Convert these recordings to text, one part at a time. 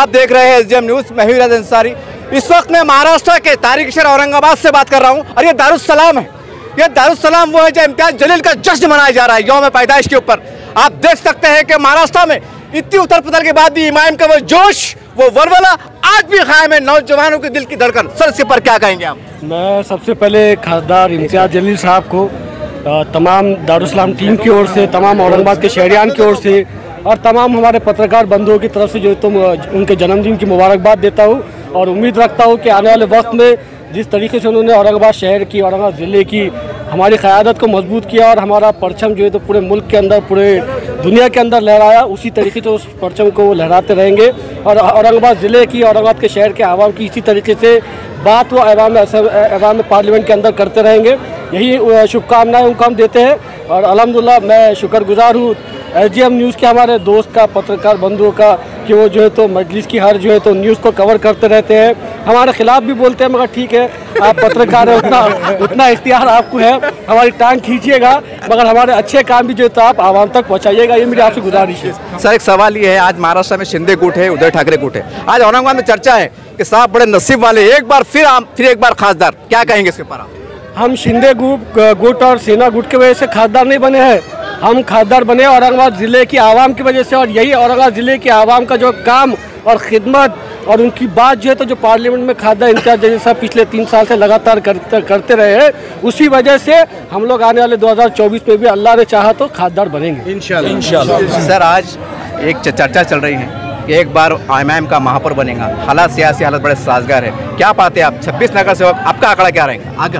आप देख रहे हैं एसडीएम न्यूज़ मैं हूँ अंसारी। इस वक्त मैं महाराष्ट्र के तारिक शहर औरंगाबाद से बात कर रहा हूँ और ये दारुसलाम है। ये दारुसलाम वो है जो इम्तियाज़ जलील का जश्न मनाया जा रहा है, यौम पैदाइश के ऊपर। आप देख सकते हैं कि महाराष्ट्र में इतनी उथल पुथल के बाद भी इमाम का वो जोश, वो वरवला आज भी कायम है, नौजवानों के दिल की धड़कन। सर, इसके पर क्या कहेंगे आप? मैं सबसे पहले खासदार इम्तियाज़ जलील साहब को तमाम दारुसलाम टीम की ओर से, तमाम औरंगाबाद के शहरियान की ओर से और तमाम हमारे पत्रकार बंधुओं की तरफ़ से जो है तो उनके जन्मदिन की मुबारकबाद देता हूँ और उम्मीद रखता हूँ कि आने वाले वक्त में जिस तरीके से उन्होंने औरंगाबाद शहर की, औरंगाबाद ज़िले की हमारी क़्यादत को मज़बूत किया और हमारा परचम जो है तो पूरे मुल्क के अंदर, पूरे दुनिया के अंदर लहराया, उसी तरीके से उस परचम को वो लहराते रहेंगे। और औरंगाबाद ज़िले की, औरंगाबाद के शहर के आवाम की इसी तरीके से बात वो ऐवाम ऐवाम पार्लियामेंट के अंदर करते रहेंगे। यही शुभकामनाएँ उनको हम देते हैं और अलहमदिल्ला मैं शुक्रगुजार हूँ एस न्यूज़ के हमारे दोस्त का पत्रकार बंधुओं का कि वो जो है तो मजलिस की हर जो है तो न्यूज़ को कवर करते रहते हैं। हमारे खिलाफ भी बोलते हैं मगर ठीक है आप पत्रकार हैं उतना उतना इख्तियार आपको है। हमारी टांग खींचिएगा मगर हमारे अच्छे काम भी जो है तो आप आवाम तक पहुँचाइएगा ये मेरी आपसे गुजारिश है। सर एक सवाल ये है आज महाराष्ट्र में शिंदे गुट है उदय ठाकरे गुट है। आज औरंगाबाद में चर्चा है कि साहब बड़े नसीब वाले एक बार फिर आप फिर एक बार खासदार क्या कहेंगे इसके पर आप? हम शिंदे गुट गुट और सेना गुट की वजह से खासदार नहीं बने हैं। हम खासदार बने औरंगाबाद ज़िले की आवाम की वजह से और यही औरंगाबाद ज़िले की आवाम का जो काम और खिदमत और उनकी बात जो है तो जो पार्लियामेंट में खासदार इंचार्ज जजेस साहब पिछले तीन साल से लगातार करते करते रहे हैं उसी वजह से हम लोग आने वाले 2024 में भी अल्लाह ने चाहा तो खासदार बनेंगे। इंशाल्लाह। इंशाल्लाह। सर आज एक चर्चा चल रही है कि एक बार इमाम का महापौर बनेगा। हालात सियासी हालत बड़े साजगार है। क्या पाते हैं आप? छब्बीस नगर सेवक आपका आंकड़ा क्या रहेगा? आगे।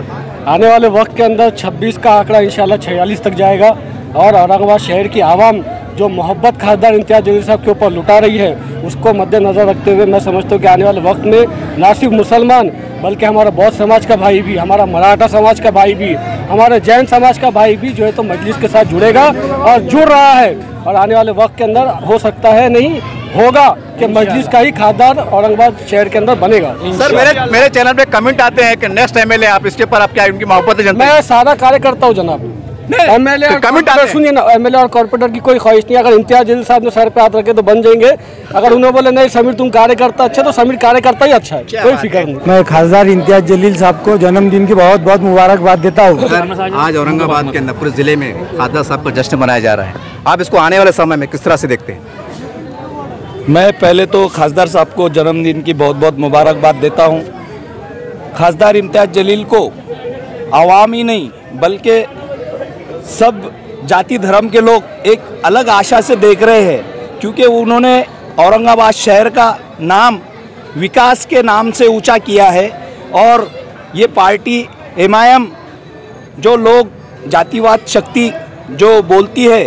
आने वाले वक्त के अंदर 26 का आंकड़ा इंशाल्लाह 46 तक जाएगा। और औरंगाबाद शहर की आवाम जो मोहब्बत खासदार इम्तियाज़ जलील साहब के ऊपर लुटा रही है उसको मद्देनज़र रखते हुए मैं समझता हूँ कि आने वाले वक्त में ना सिर्फ़ मुसलमान बल्कि हमारा बौद्ध समाज का भाई भी हमारा मराठा समाज का भाई भी हमारे जैन समाज का भाई भी जो है तो मजलिस के साथ जुड़ेगा और जुड़ रहा है। और आने वाले वक्त के अंदर हो सकता है नहीं होगा कि मजलिस का ही खादार औरंगाबाद शहर के अंदर बनेगा। सर मेरे मेरे चैनल पे कमेंट आते हैं कि नेक्स्ट एमएलए आप इसके ऊपर आप क्या उनकी मोहब्बत है मैं सादा कार्यकर्ता हूँ जनाब। एमएलए तो। सुनिए ना एमएलए और कॉर्पोरेटर की कोई ख्वाहिश नहीं अगर इम्तियाज़ जलील साहब ने सर पे हाथ रखे तो बन जाएँगे। अगर उन्हें बोले नहीं समीर तुम कार्यकर्ता अच्छा तो समीर कार्यकर्ता ही अच्छा है। कोई फ़िक्र नहीं। मैं खासदार इम्तियाज़ जलील साहब को जन्मदिन की बहुत बहुत मुबारकबाद देता हूँ। आज औरंगाबाद के अंदर पूरे ज़िले में खासदार साहब का जश्न मनाया जा रहा है। आप इसको आने वाले समय में किस तरह से देखते हैं? मैं पहले तो खासदार साहब को जन्मदिन की बहुत बहुत मुबारकबाद देता हूँ। खासदार इम्तियाज़ जलील को आवाम ही नहीं बल्कि सब जाति धर्म के लोग एक अलग आशा से देख रहे हैं, क्योंकि उन्होंने औरंगाबाद शहर का नाम, विकास के नाम से ऊँचा किया है। और ये पार्टी एमआईएम जो लोग जातिवाद शक्ति जो बोलती है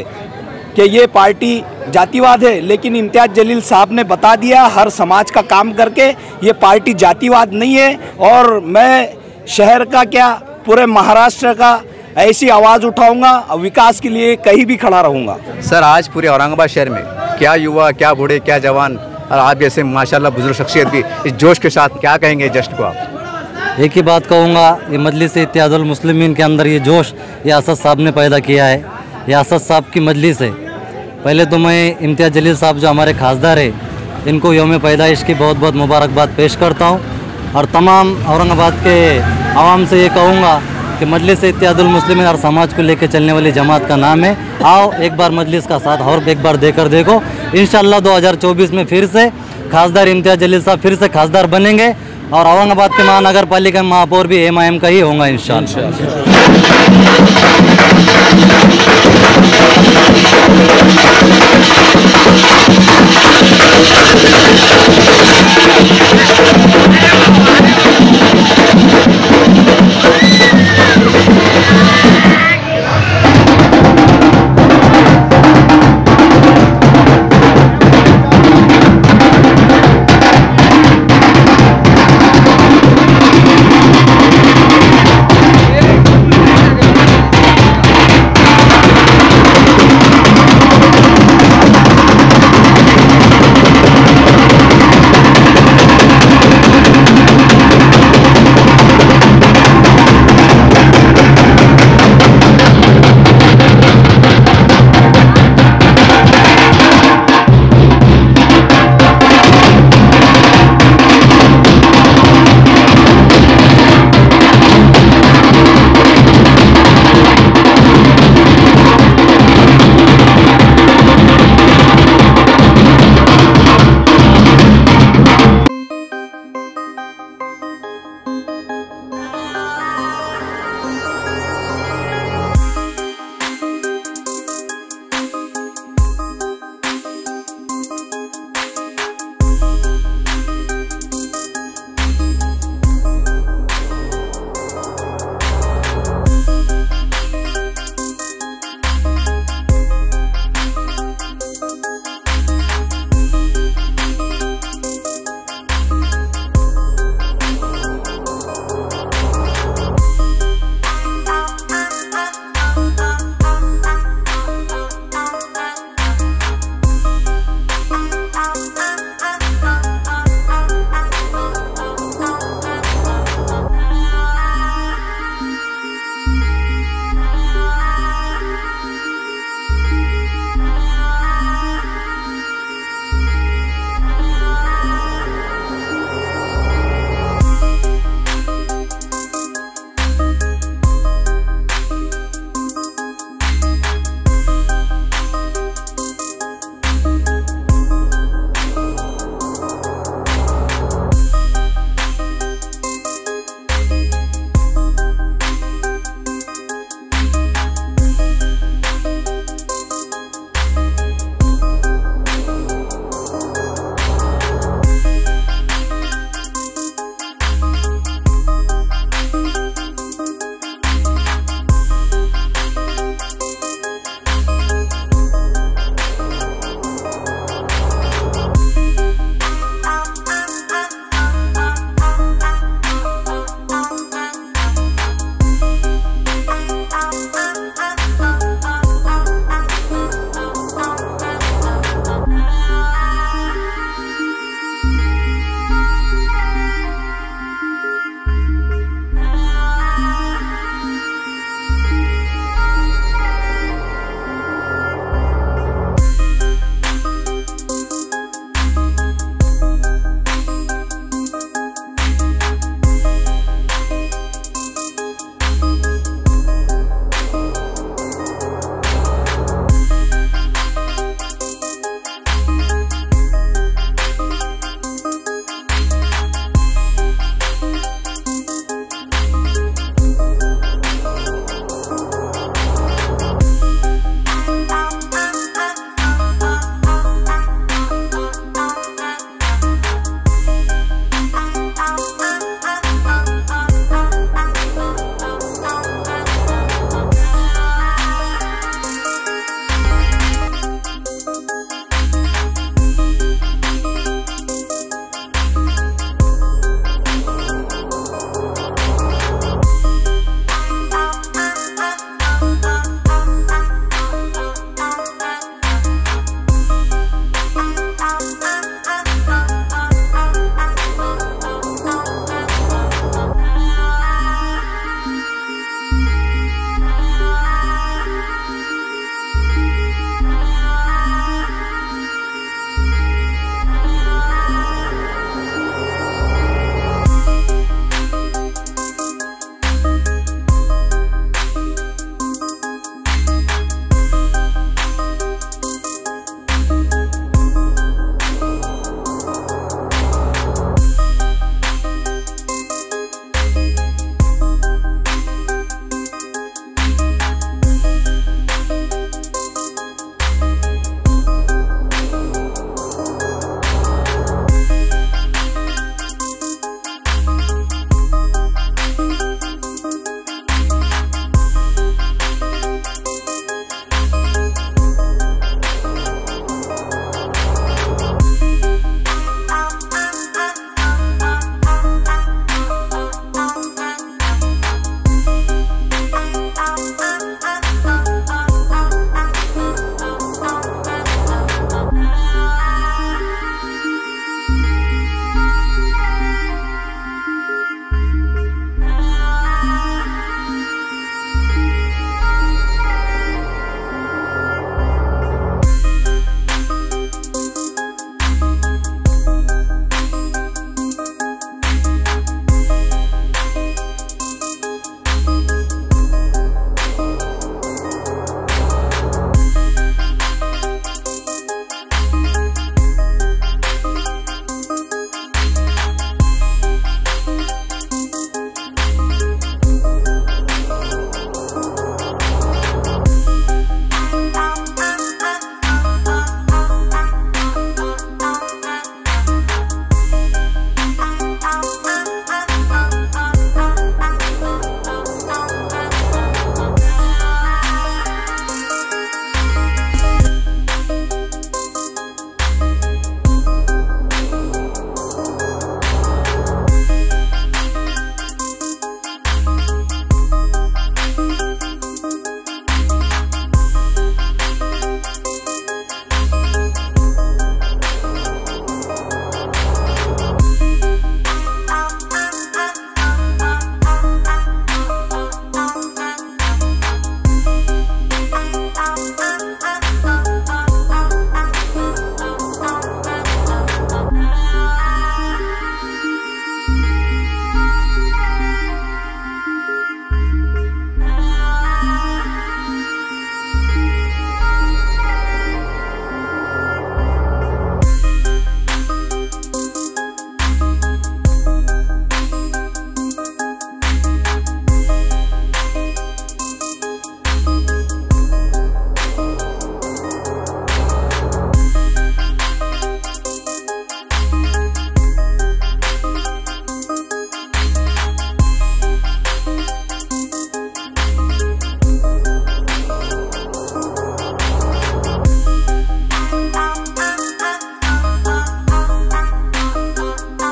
कि ये पार्टी जातिवाद है, लेकिन इम्तियाज़ जलील साहब ने बता दिया, हर समाज का काम करके ये पार्टी जातिवाद नहीं है। और मैं शहर का क्या, पूरे महाराष्ट्र का ऐसी आवाज़ उठाऊँगा और विकास के लिए कहीं भी खड़ा रहूँगा। सर आज पूरे औरंगाबाद शहर में क्या युवा क्या बूढ़े क्या जवान और आप जैसे माशाल्लाह बुज़ुर्ग शख्सियत भी इस जोश के साथ क्या कहेंगे जश्न को आप? एक ही बात कहूँगा ये मजलिस इत्यादुल मुस्लिमीन के अंदर ये जोश ये असद साहब ने पैदा किया है। ये असद साहब की मजलिस है। पहले तो मैं इम्तियाज़ जलील साहब जो हमारे खासदार है इनको योम पैदाइश की बहुत बहुत मुबारकबाद पेश करता हूँ। और तमाम औरंगाबाद के आवाम से ये कहूँगा कि मजलिस इत्यादुल मुस्लिमीन और समाज को लेकर चलने वाली जमात का नाम है। आओ, एक बार मजलिस का साथ और एक बार देकर देखो। इन 2024 में फिर से खासदार इम्तियाज़ जलील साहब फिर से खासदार बनेंगे और औरंगाबाद के महानगर पालिका महापौर भी एम आई एम का ही होगा इन